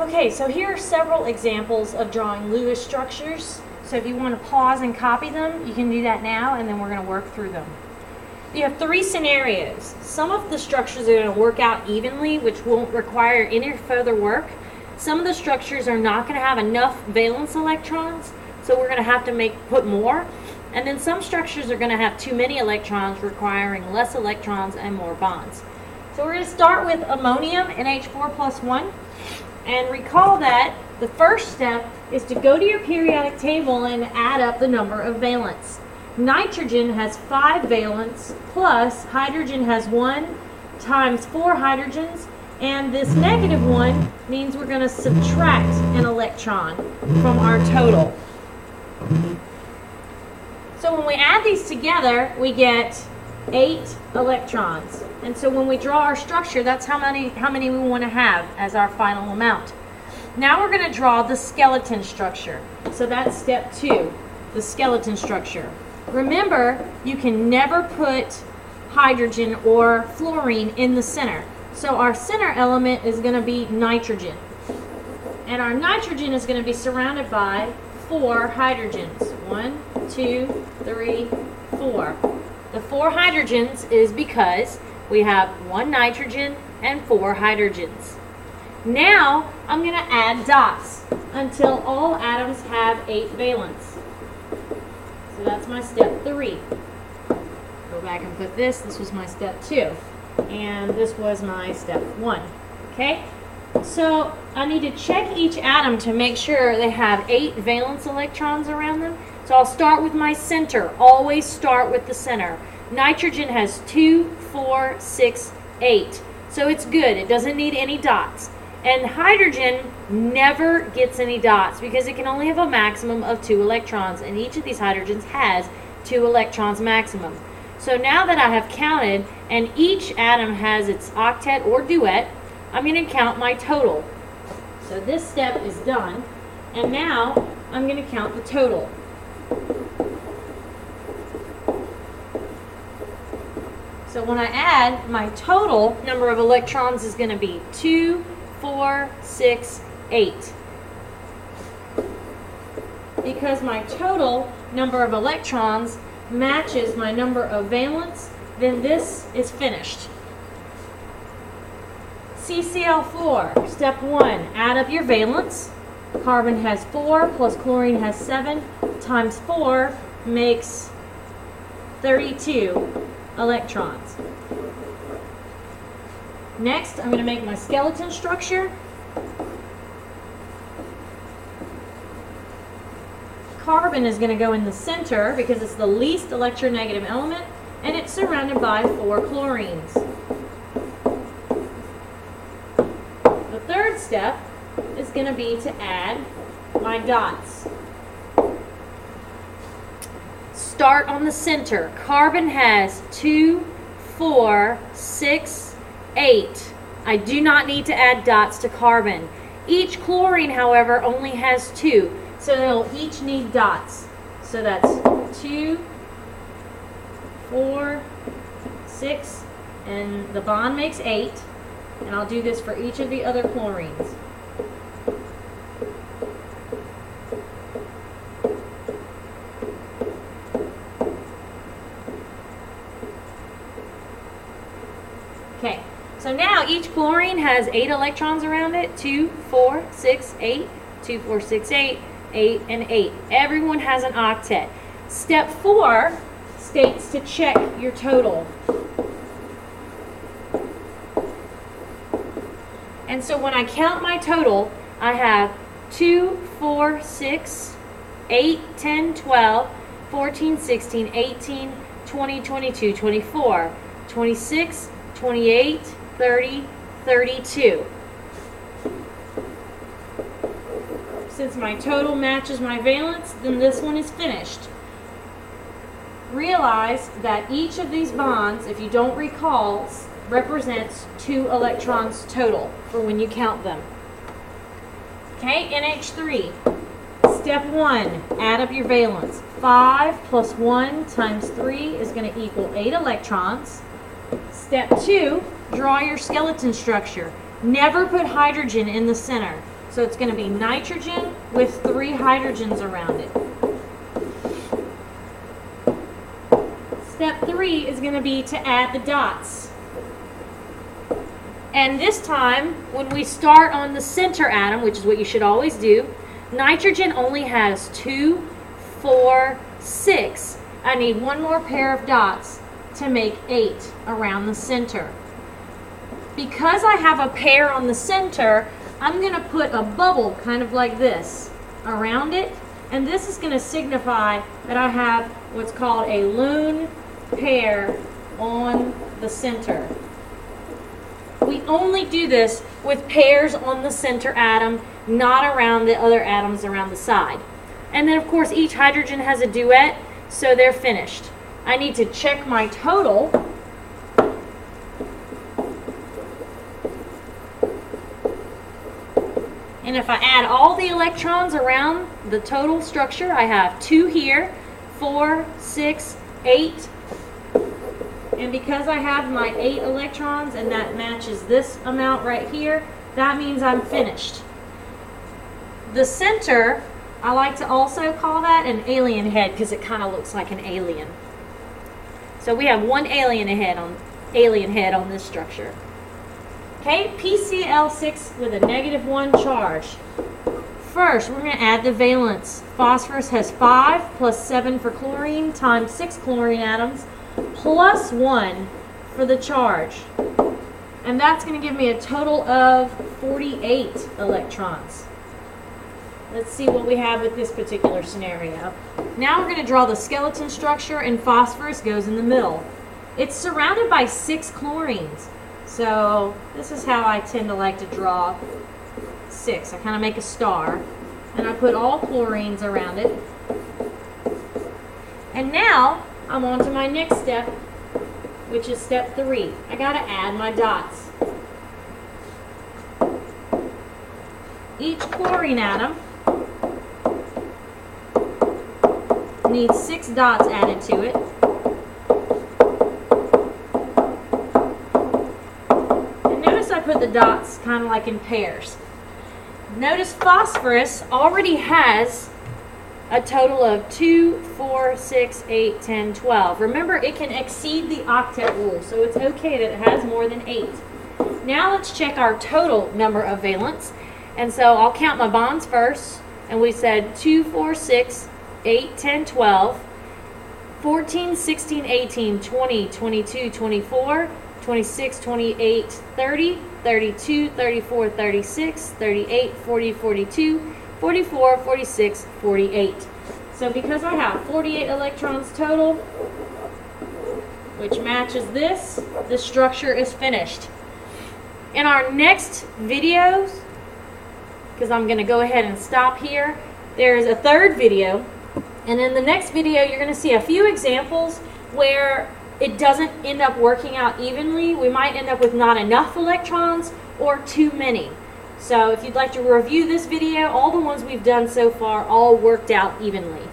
Okay, so here are several examples of drawing Lewis structures. So if you want to pause and copy them, you can do that now, and then we're going to work through them. You have three scenarios. Some of the structures are going to work out evenly, which won't require any further work. Some of the structures are not going to have enough valence electrons, so we're going to have to make put more. And then some structures are going to have too many electrons, requiring less electrons and more bonds. So we're going to start with ammonium, NH4 plus 1. And recall that the first step is to go to your periodic table and add up the number of valence. Nitrogen has five valence plus hydrogen has one times four hydrogens and this negative one means we're going to subtract an electron from our total. So when we add these together, we get eight electrons. And so when we draw our structure, that's how many, how many we want to have as our final amount. Now we're going to draw the skeleton structure. So that's step two, the skeleton structure. Remember, you can never put hydrogen or fluorine in the center. So our center element is going to be nitrogen. And our nitrogen is going to be surrounded by four hydrogens. One, two, three, four. The four hydrogens is because we have one nitrogen and four hydrogens. Now I'm going to add dots until all atoms have eight valence. So that's my step three. Go back and put this. This was my step two. And this was my step one. Okay? So I need to check each atom to make sure they have eight valence electrons around them. So I'll start with my center. Always start with the center. Nitrogen has two, four, six, eight. So it's good. It doesn't need any dots. And hydrogen never gets any dots because it can only have a maximum of two electrons, and each of these hydrogens has two electrons maximum. So now that I have counted, and each atom has its octet or duet, I'm going to count my total. So this step is done, and now I'm going to count the total. So when I add, my total number of electrons is going to be 2, four, six, eight. Because my total number of electrons matches my number of valence, then this is finished. CCl4, step one, add up your valence. Carbon has four plus chlorine has seven times four makes 32 electrons. Next, I'm going to make my skeleton structure. Carbon is going to go in the center because it's the least electronegative element and it's surrounded by four chlorines. The third step is going to be to add my dots. Start on the center. Carbon has two, four, six, eight. I do not need to add dots to carbon. Each chlorine, however, only has two, so they'll each need dots. So that's two, four, six, and the bond makes 8. And I'll do this for each of the other chlorines. So now each chlorine has eight electrons around it. Two, four, six, eight. Two, four, six, eight. Eight and eight. Everyone has an octet. Step four states to check your total. And so when I count my total, I have 2, 4, 6, 8, 10, 12, 14, 16, 18, 20, 22, 24, 26, 28, 30, 32. Since my total matches my valence, then this one is finished. Realize that each of these bonds, if you don't recall, represents two electrons total for when you count them. Okay, NH3. Step one, add up your valence. 5 plus 1 times 3 is going to equal 8 electrons. Step two, draw your skeleton structure. Never put hydrogen in the center. So it's going to be nitrogen with three hydrogens around it. Step three is going to be to add the dots. And this time, when we start on the center atom, which is what you should always do, nitrogen only has two, four, six. I need one more pair of dots to make eight around the center. Because I have a pair on the center, I'm going to put a bubble kind of like this around it. And this is going to signify that I have what's called a lone pair on the center. We only do this with pairs on the center atom, not around the other atoms around the side. And then of course each hydrogen has a duet, so they're finished. I need to check my total. And if I add all the electrons around the total structure, I have two here, four, six, eight, and because I have my eight electrons and that matches this amount right here, that means I'm finished. The center, I like to also call that an alien head because it kind of looks like an alien. So we have one alien head on alien head on this structure. Okay, PCl6 with a negative one charge. First, we're going to add the valence. Phosphorus has 5 plus 7 for chlorine times 6 chlorine atoms plus 1 for the charge. And that's going to give me a total of 48 electrons. Let's see what we have with this particular scenario. Now we're going to draw the skeleton structure and phosphorus goes in the middle. It's surrounded by six chlorines. So this is how I tend to like to draw six. I kind of make a star and I put all chlorines around it. And now I'm on to my next step, which is step three. I got to add my dots. Each chlorine atom needs six dots added to it. And notice I put the dots kind of like in pairs. Notice phosphorus already has a total of 2, 4, 6, 8, 10, 12. Remember, it can exceed the octet rule, so it's okay that it has more than 8. Now let's check our total number of valence. And so I'll count my bonds first. And we said 2, 4, 6, 8, 10, 12, 14, 16, 18, 20, 22, 24, 26, 28, 30, 32, 34, 36, 38, 40, 42, 44, 46, 48. So because I have 48 electrons total, which matches this, the structure is finished. In our next videos, because I'm going to go ahead and stop here, there's a third video. And in the next video, you're going to see a few examples where it doesn't end up working out evenly. We might end up with not enough electrons or too many. So if you'd like to review this video, all the ones we've done so far all worked out evenly.